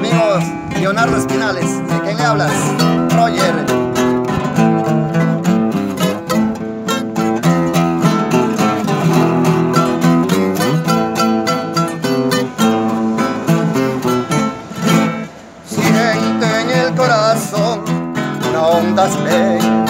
amigos Leonardo Espinales. ¿De quién le hablas? Roger. una hondas pena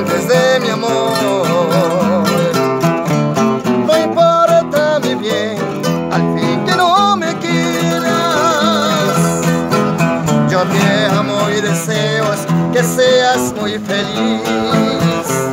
lo errantes de mi amor. No importa mi bien, al fin que no me quieras. Yo te amo y deseo que seas muy feliz.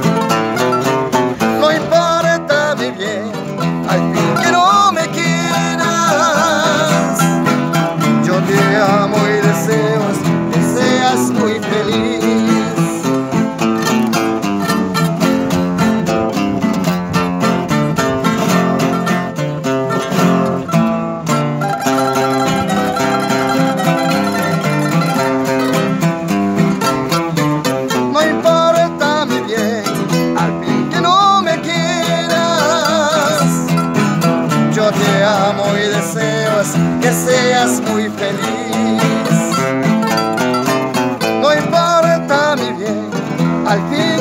amo y deseo es que seas muy feliz. No importa mi bien, al fin.